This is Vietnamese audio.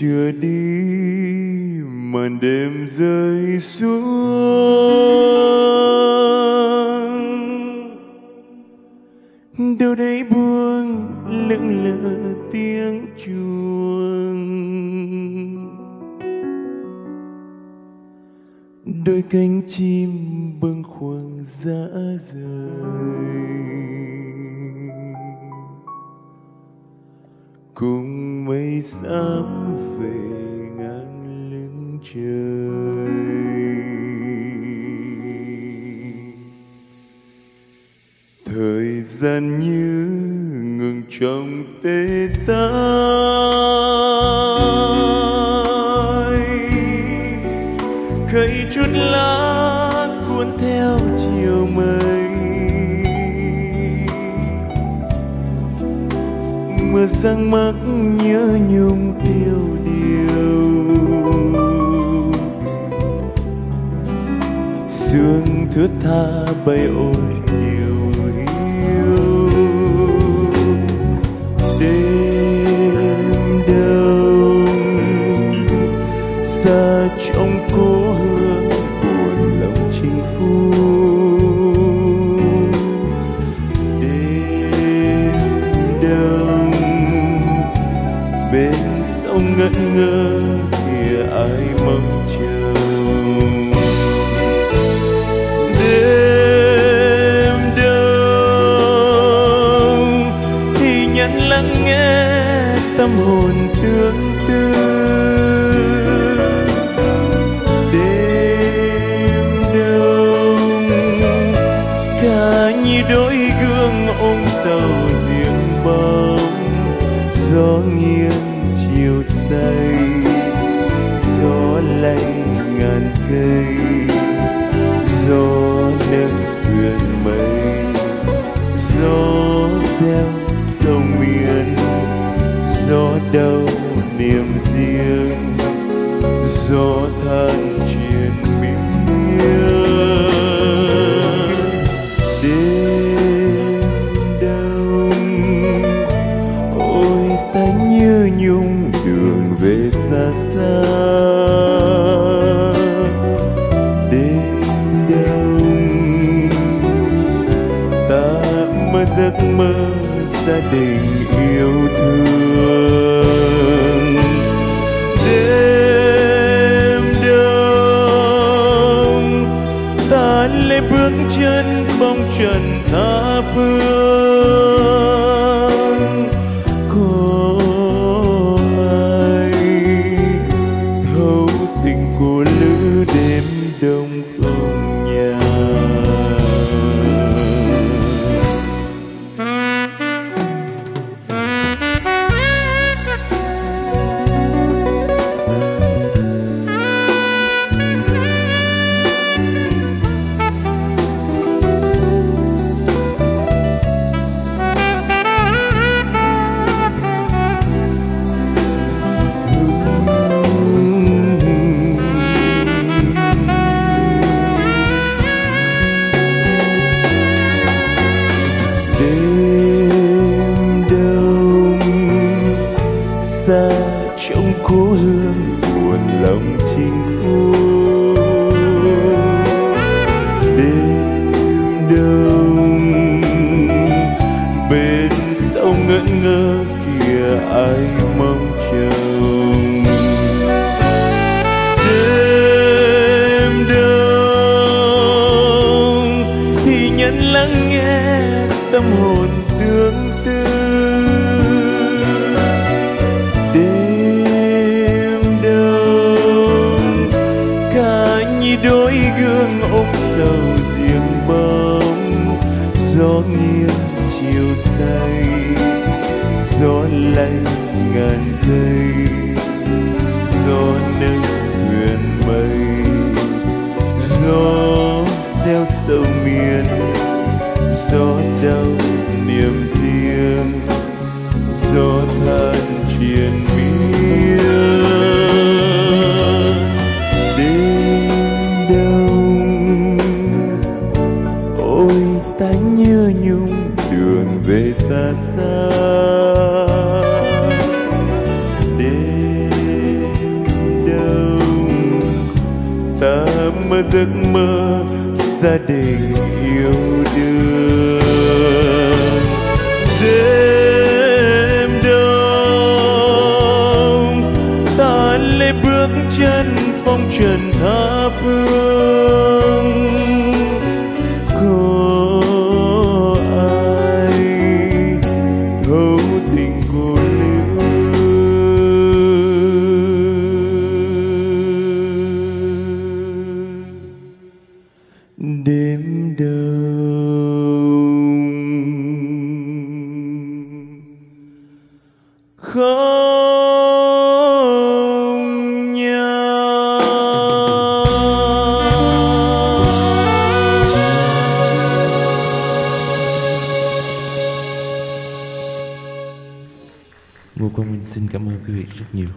chưa đi, màn đêm rơi xuống. Đâu đây buông lững lờ tiếng chuông. Đôi cánh chim bâng khuâng dã rời. Cùng về ngang lưng trời. Thời gian như ngừng trong tê tái. Cây chút lá răng mắc nhớ nhung tiêu điều. Sương thướt tha bay ôi điều hiu đêm đông, xa trong cố hương ông ngẩn ngơ kìa ai mong chờ. Đêm đông thì nhận lắng nghe tâm hồn tương tư đêm đông, cả như đôi gương ôm sầu riêng bóng, gió nghiêng chiều say gió lay ngàn cây, gió nâng thuyền mây, gió reo sông miền, gió đâu niềm riêng, gió than truyền mình yêu đêm đông, ôi ta như nhung gia đình yêu thương. Đêm đông ta lê bước chân bóng trần tha phương. Xa trong cố hương buồn lòng chinh phu đêm đông sâu sầu riêng bóng, gió nghiêng chiều say, gió lay ngàn cây, gió nâng thuyền mây, gió gieo sâu miền, gió đau niềm ta mơ giấc mơ gia đình yêu đương. Đêm đông, ta lê bước chân phong trần tha phương. Có ai thấu tình cô lê xin cảm ơn quý vị rất nhiều.